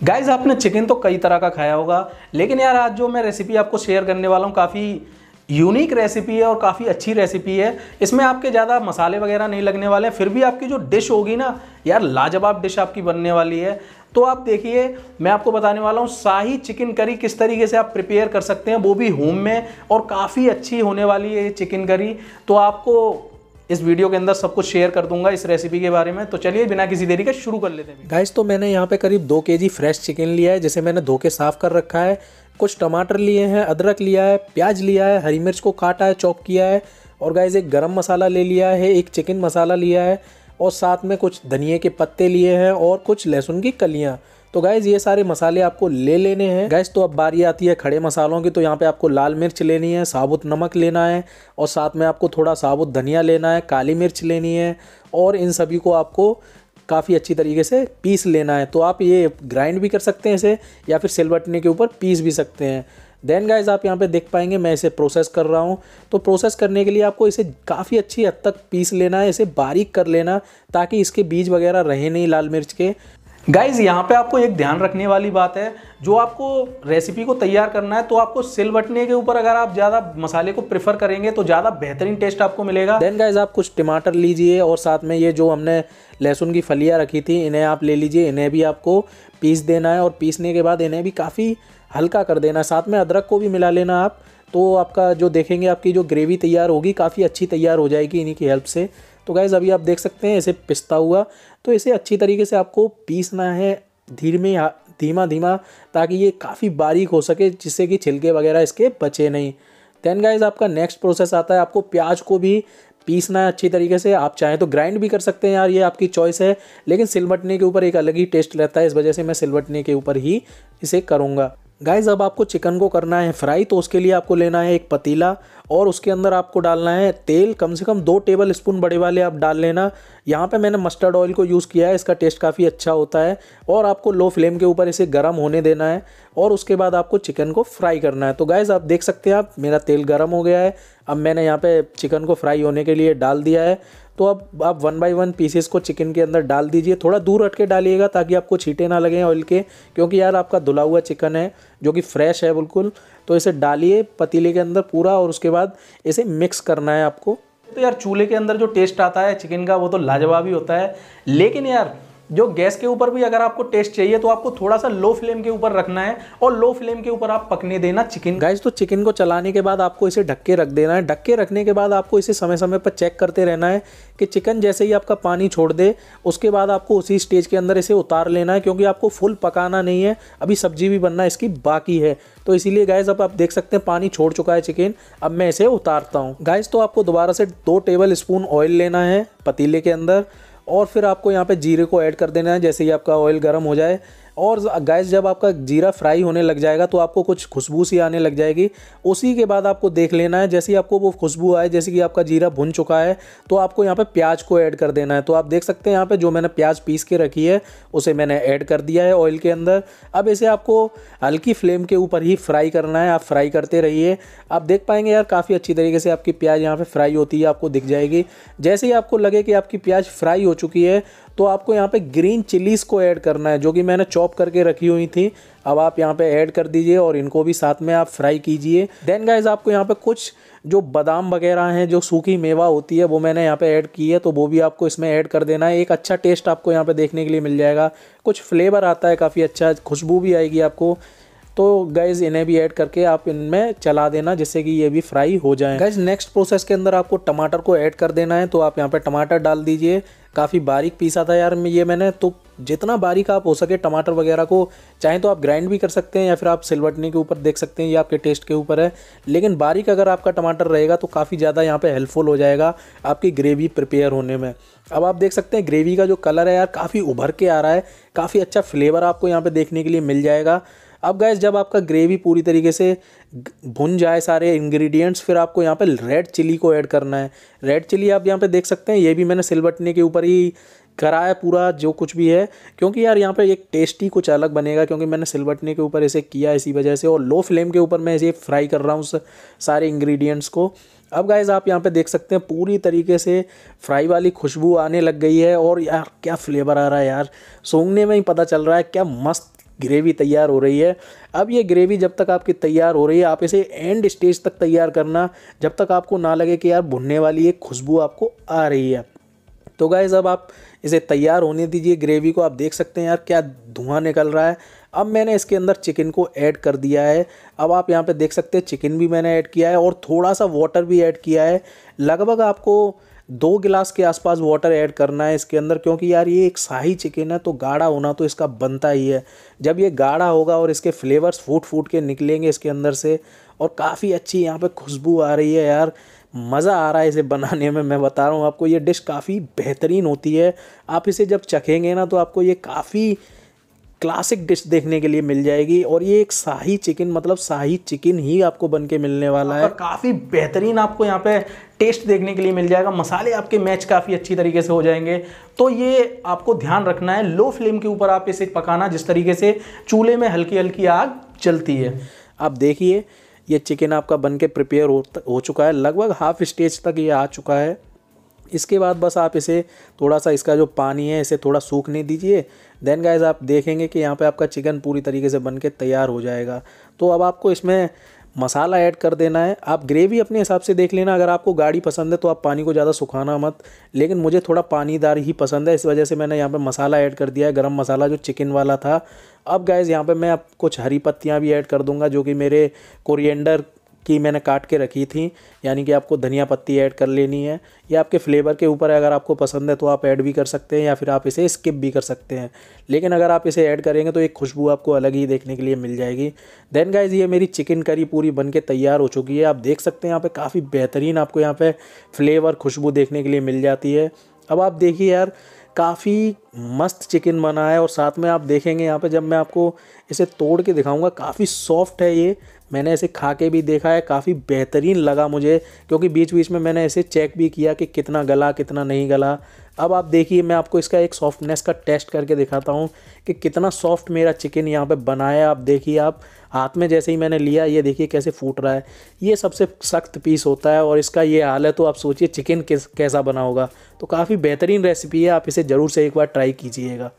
Guys आपने chicken तो कई तरह का खाया होगा, लेकिन यार आज जो मैं रेसिपी आपको शेयर करने वाला हूँ, काफ़ी यूनिक रेसिपी है और काफ़ी अच्छी रेसिपी है। इसमें आपके ज़्यादा मसाले वगैरह नहीं लगने वाले हैं, फिर भी आपकी जो डिश होगी ना, यार लाजवाब डिश आपकी बनने वाली है। तो आप देखिए, मैं आपको बताने वाला हूँ, शाही चिकन करी किस तरीके से आप प्रिपेयर कर सकते हैं, वो भी होम में और काफ़ी अच्छी होने वाली है ये चिकन करी तो आपको इस वीडियो के अंदर सब कुछ शेयर कर दूँगा इस रेसिपी के बारे में। तो चलिए बिना किसी देरी के शुरू कर लेते हैं। गाइस तो मैंने यहाँ पे करीब दो के फ्रेश चिकन लिया है, जिसे मैंने धो के साफ़ कर रखा है। कुछ टमाटर लिए हैं, अदरक लिया है, प्याज लिया है, हरी मिर्च को काटा है, चॉप किया है। और गाइज़ एक गरम मसाला ले लिया है, एक चिकन मसाला लिया है। और साथ में कुछ धनिए के पत्ते लिए हैं और कुछ लहसुन की कलियाँ। तो गाइज़ ये सारे मसाले आपको ले लेने हैं। गैस तो अब बारी आती है खड़े मसालों की तो यहाँ पे आपको लाल मिर्च लेनी है, साबुत नमक लेना है, और साथ में आपको थोड़ा साबुत धनिया लेना है, काली मिर्च लेनी है, और इन सभी को आपको काफ़ी अच्छी तरीके से पीस लेना है। तो आप ये ग्राइंड भी कर सकते हैं इसे, या फिर सिलबटने के ऊपर पीस भी सकते हैं। देन गाइज़ आप यहाँ पे देख पाएँगे, मैं इसे प्रोसेस कर रहा हूँ। तो प्रोसेस करने के लिए आपको इसे काफ़ी अच्छी हद तक पीस लेना है, इसे बारीक कर लेना, ताकि इसके बीज वगैरह रहे नहीं लाल मिर्च के। गाइज़ यहाँ पे आपको एक ध्यान रखने वाली बात है, जो आपको रेसिपी को तैयार करना है तो आपको सिल बटने के ऊपर अगर आप ज़्यादा मसाले को प्रेफर करेंगे तो ज़्यादा बेहतरीन टेस्ट आपको मिलेगा। देन गाइज़ आप कुछ टमाटर लीजिए, और साथ में ये जो हमने लहसुन की फलियाँ रखी थी, इन्हें आप ले लीजिए, इन्हें भी आपको पीस देना है, और पीसने के बाद इन्हें भी काफ़ी हल्का कर देना साथ में अदरक को भी मिला लेना आप तो आपका जो देखेंगे, आपकी जो ग्रेवी तैयार होगी, काफ़ी अच्छी तैयार हो जाएगी इन्हीं की हेल्प से। तो गाइज़ अभी आप देख सकते हैं इसे पिसता हुआ तो इसे अच्छी तरीके से आपको पीसना है धीरे में धीमा धीमा ताकि ये काफ़ी बारीक हो सके, जिससे कि छिलके वगैरह इसके बचे नहीं। देन गाइज़ आपका नेक्स्ट प्रोसेस आता है, आपको प्याज को भी पीसना है अच्छी तरीके से। आप चाहें तो ग्राइंड भी कर सकते हैं यार, ये आपकी चॉइस है, लेकिन सिलबटने के ऊपर एक अलग ही टेस्ट रहता है, इस वजह से मैं सिलबटने के ऊपर ही इसे करूँगा। गाइज़ अब आपको चिकन को करना है फ्राई तो उसके लिए आपको लेना है एक पतीला और उसके अंदर आपको डालना है तेल। कम से कम दो टेबल स्पून बड़े वाले आप डाल लेना। यहाँ पे मैंने मस्टर्ड ऑयल को यूज़ किया है, इसका टेस्ट काफ़ी अच्छा होता है और आपको लो फ्लेम के ऊपर इसे गर्म होने देना है और उसके बाद आपको चिकन को फ्राई करना है। तो गाइज़ आप देख सकते हैं आप, मेरा तेल गर्म हो गया है। अब मैंने यहाँ पे चिकन को फ्राई होने के लिए डाल दिया है। तो अब आप वन बाई वन पीसेस को चिकन के अंदर डाल दीजिए। थोड़ा दूर हटके डालिएगा ताकि आपको छीटे ना लगें ऑयल के, क्योंकि यार आपका धुला हुआ चिकन है, जो कि फ्रेश है बिल्कुल। तो इसे डालिए पतीले के अंदर पूरा और उसके बाद इसे मिक्स करना है आपको। तो यार चूल्हे के अंदर जो टेस्ट आता है चिकन का, वो तो लाजवाब ही होता है। लेकिन यार जो गैस के ऊपर भी अगर आपको टेस्ट चाहिए तो आपको थोड़ा सा लो फ्लेम के ऊपर रखना है और लो फ्लेम के ऊपर आप पकने देना चिकन गाइस तो चिकन को चलाने के बाद आपको इसे ढक के रख देना है। ढक के रखने के बाद आपको इसे समय समय पर चेक करते रहना है कि चिकन जैसे ही आपका पानी छोड़ दे, उसके बाद आपको उसी स्टेज के अंदर इसे उतार लेना है क्योंकि आपको फुल पकाना नहीं है। अभी सब्ज़ी भी बनना इसकी बाकी है। तो इसीलिए गाइज़ अब आप देख सकते हैं पानी छोड़ चुका है चिकन अब मैं इसे उतारता हूँ। गाइज़ तो आपको दोबारा से दो टेबल स्पून ऑयल लेना है पतीले के अंदर। और फिर आपको यहाँ पे जीरे को ऐड कर देना है, जैसे ही आपका ऑयल गर्म हो जाए और गैस जब आपका जीरा फ्राई होने लग जाएगा तो आपको कुछ खुशबू सी आने लग जाएगी। उसी के बाद आपको देख लेना है, जैसे ही आपको वो खुशबू आए, जैसे कि आपका जीरा भुन चुका है तो आपको यहाँ पे प्याज को ऐड कर देना है। तो आप देख सकते हैं यहाँ पे जो मैंने प्याज पीस के रखी है, उसे मैंने ऐड कर दिया है ऑयल के अंदर। अब इसे आपको हल्की फ्लेम के ऊपर ही फ्राई करना है। आप फ्राई करते रहिए। आप देख पाएँगे यार, काफ़ी अच्छी तरीके से आपकी प्याज यहाँ पर फ्राई होती है, आपको दिख जाएगी। जैसे ही आपको लगे कि आपकी प्याज फ्राई हो चुकी है तो आपको यहाँ पे ग्रीन चिलीज़ को ऐड करना है, जो कि मैंने चॉप करके रखी हुई थी। अब आप यहाँ पे ऐड कर दीजिए और इनको भी साथ में आप फ्राई कीजिए। देन गाइज़ आपको यहाँ पे कुछ जो बादाम वगैरह हैं, जो सूखी मेवा होती है, वो मैंने यहाँ पे ऐड की है तो वो भी आपको इसमें ऐड कर देना है। एक अच्छा टेस्ट आपको यहाँ पर देखने के लिए मिल जाएगा। कुछ फ्लेवर आता है, काफ़ी अच्छा खुशबू भी आएगी आपको। तो गैज़ इन्हें भी ऐड करके आप इनमें चला देना, जिससे कि ये भी फ्राई हो जाए। गैज़ नेक्स्ट प्रोसेस के अंदर आपको टमाटर को ऐड कर देना है तो आप यहाँ पे टमाटर डाल दीजिए। काफ़ी बारीक पीसा था यार ये मैंने तो जितना बारीक आप हो सके टमाटर वगैरह को, चाहे तो आप ग्राइंड भी कर सकते हैं या फिर आप सिलवटने के ऊपर देख सकते हैं, ये आपके टेस्ट के ऊपर है। लेकिन बारीक अगर आपका टमाटर रहेगा तो काफ़ी ज़्यादा यहाँ पे हेल्पफुल हो जाएगा आपकी ग्रेवी प्रिपेयर होने में। अब आप देख सकते हैं ग्रेवी का जो कलर है यार, काफ़ी उभर के आ रहा है। काफ़ी अच्छा फ्लेवर आपको यहाँ पर देखने के लिए मिल जाएगा। अब गैस जब आपका ग्रेवी पूरी तरीके से भुन जाए सारे इंग्रेडिएंट्स फिर आपको यहाँ पे रेड चिली को ऐड करना है। रेड चिली आप यहाँ पे देख सकते हैं, ये भी मैंने सिलबटने के ऊपर ही करा है पूरा, जो कुछ भी है। क्योंकि यार यहाँ पे एक टेस्टी कुछ अलग बनेगा, क्योंकि मैंने सिलबटने के ऊपर इसे किया इसी वजह से, और लो फ्लेम के ऊपर मैं इसे फ्राई कर रहा हूँ सारे इंग्रेडिएंट्स को। अब गाइज़ आप यहाँ पे देख सकते हैं, पूरी तरीके से फ्राई वाली खुशबू आने लग गई है, और यार क्या फ्लेवर आ रहा है यार। सूंघने में ही पता चल रहा है, क्या मस्त ग्रेवी तैयार हो रही है। अब ये ग्रेवी जब तक आपकी तैयार हो रही है, आप इसे एंड स्टेज तक तैयार करना, जब तक आपको ना लगे कि यार भुनने वाली एक खुशबू आपको आ रही है। तो गाइज़ अब आप इसे तैयार होने दीजिए ग्रेवी को। आप देख सकते हैं यार क्या धुआँ निकल रहा है। अब मैंने इसके अंदर चिकन को ऐड कर दिया है। अब आप यहाँ पे देख सकते हैं चिकन भी मैंने ऐड किया है और थोड़ा सा वाटर भी ऐड किया है। लगभग आपको दो गिलास के आसपास वाटर ऐड करना है इसके अंदर, क्योंकि यार ये एक शाही चिकन है तो गाढ़ा होना तो इसका बनता ही है। जब ये गाढ़ा होगा और इसके फ्लेवर्स फूट फूट के निकलेंगे इसके अंदर से, और काफ़ी अच्छी यहाँ पे खुशबू आ रही है यार। मज़ा आ रहा है इसे बनाने में, मैं बता रहा हूँ आपको, ये डिश काफ़ी बेहतरीन होती है। आप इसे जब चखेंगे ना तो आपको ये काफ़ी क्लासिक डिश देखने के लिए मिल जाएगी और ये एक शाही चिकन मतलब शाही चिकन ही आपको बन के मिलने वाला है। काफ़ी बेहतरीन आपको यहाँ पे टेस्ट देखने के लिए मिल जाएगा। मसाले आपके मैच काफ़ी अच्छी तरीके से हो जाएँगे। तो ये आपको ध्यान रखना है लो फ्लेम के ऊपर आप इसे पकाना जिस तरीके से चूल्हे में हल्की हल्की आग चलती है। आप देखिए ये चिकन आपका बन के प्रिपेयर हो, हो चुका है। लगभग हाफ़ स्टेज तक ये आ चुका है। इसके बाद बस आप इसे थोड़ा सा इसका जो पानी है, इसे थोड़ा सूखने दीजिए। देन गाइज़ आप देखेंगे कि यहाँ पे आपका चिकन पूरी तरीके से बन के तैयार हो जाएगा। तो अब आपको इसमें मसाला ऐड कर देना है। आप ग्रेवी अपने हिसाब से देख लेना। अगर आपको गाढ़ी पसंद है तो आप पानी को ज़्यादा सुखाना मत। लेकिन मुझे थोड़ा पानीदार ही पसंद है, इस वजह से मैंने यहाँ पे मसाला ऐड कर दिया है। गरम मसाला जो चिकन वाला था। अब गैस यहाँ पे मैं आप कुछ हरी पत्तियाँ भी ऐड कर दूँगा, जो कि मेरे कोरिएंडर की मैंने काट के रखी थी, यानी कि आपको धनिया पत्ती ऐड कर लेनी है, या आपके फ्लेवर के ऊपर अगर आपको पसंद है तो आप ऐड भी कर सकते हैं या फिर आप इसे स्किप भी कर सकते हैं। लेकिन अगर आप इसे ऐड करेंगे तो एक खुशबू आपको अलग ही देखने के लिए मिल जाएगी। देन गाइज़ ये मेरी चिकन करी पूरी बन के तैयार हो चुकी है। आप देख सकते हैं यहाँ पर काफ़ी बेहतरीन आपको यहाँ पर फ्लेवर खुशबू देखने के लिए मिल जाती है। अब आप देखिए यार, काफ़ी मस्त चिकन बना है और साथ में आप देखेंगे यहाँ पे जब मैं आपको इसे तोड़ के दिखाऊँगा, काफ़ी सॉफ्ट है ये। मैंने इसे खा के भी देखा है, काफ़ी बेहतरीन लगा मुझे, क्योंकि बीच बीच में मैंने इसे चेक भी किया कि कितना गला, कितना नहीं गला। अब आप देखिए, मैं आपको इसका एक सॉफ्टनेस का टेस्ट करके दिखाता हूँ कि कितना सॉफ्ट मेरा चिकन यहाँ पे बना है। आप देखिए आप, हाथ में जैसे ही मैंने लिया, ये देखिए कैसे फूट रहा है। ये सबसे सख्त पीस होता है और इसका ये हाल है तो आप सोचिए चिकन कैसा बना होगा। तो काफ़ी बेहतरीन रेसिपी है, आप इसे ज़रूर से एक बार ट्राई कीजिएगा।